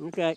Okay.